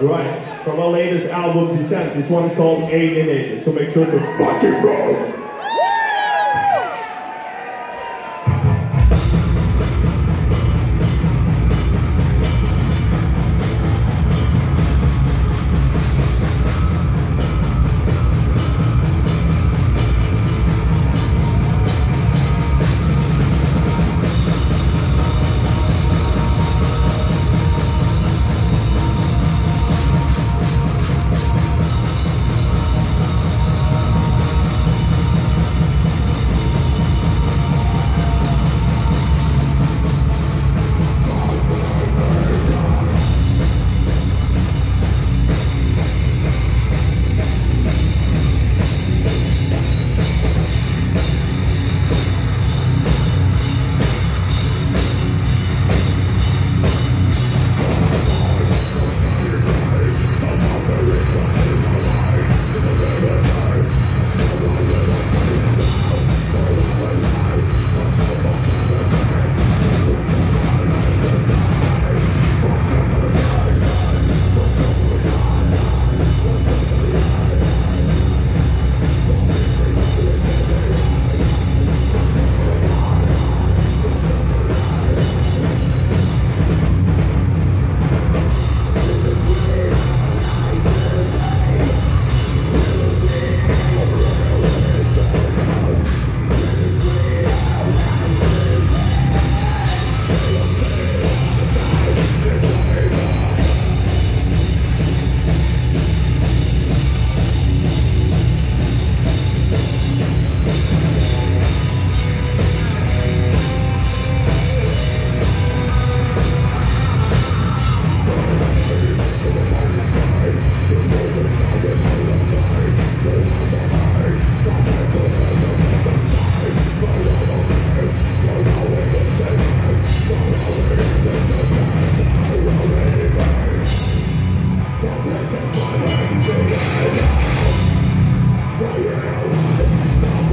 Right, from our latest album, Descent. This one's called Alienated, so make sure to fucking roll! Just stop.